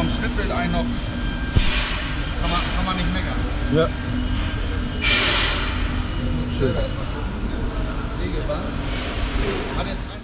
vom Schnittbild ein noch, kann man, kann man nicht meckern. Ja. Schön. Hat jetzt